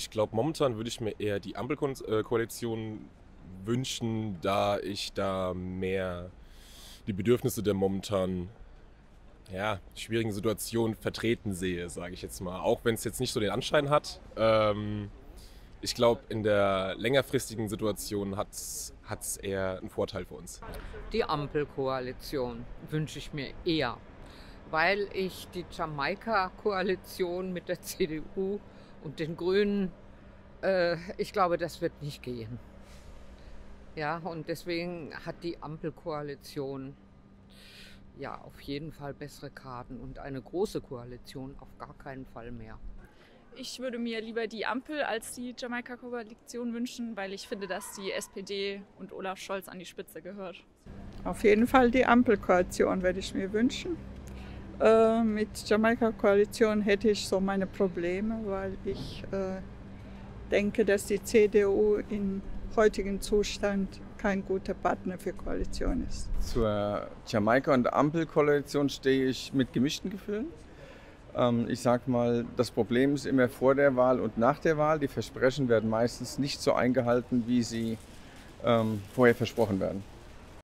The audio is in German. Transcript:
Ich glaube, momentan würde ich mir eher die Ampelkoalition wünschen, da ich da mehr die Bedürfnisse der momentan ja, schwierigen Situation vertreten sehe, sage ich jetzt mal. Auch wenn es jetzt nicht so den Anschein hat. Ähm, ich glaube, in der längerfristigen Situation hat es eher einen Vorteil für uns. Die Ampelkoalition wünsche ich mir eher, weil ich die Jamaika-Koalition mit der CDU und den Grünen, äh, ich glaube, das wird nicht gehen. Ja, und deswegen hat die Ampelkoalition ja auf jeden Fall bessere Karten und eine große Koalition auf gar keinen Fall mehr. Ich würde mir lieber die Ampel als die Jamaika-Koalition wünschen, weil ich finde, dass die SPD und Olaf Scholz an die Spitze gehört. Auf jeden Fall die Ampelkoalition würde ich mir wünschen. Äh, mit Jamaika-Koalition hätte ich so meine Probleme, weil ich äh, denke, dass die CDU im heutigen Zustand kein guter Partner für Koalition ist. Zur Jamaika- und Ampelkoalition stehe ich mit gemischten Gefühlen. Ähm, ich sage mal, das Problem ist immer vor der Wahl und nach der Wahl. Die Versprechen werden meistens nicht so eingehalten, wie sie ähm, vorher versprochen werden.